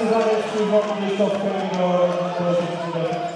Krzyżaniec, Krzyżaniec, Krzyżaniec, Krzyżaniec, Krzyżaniec,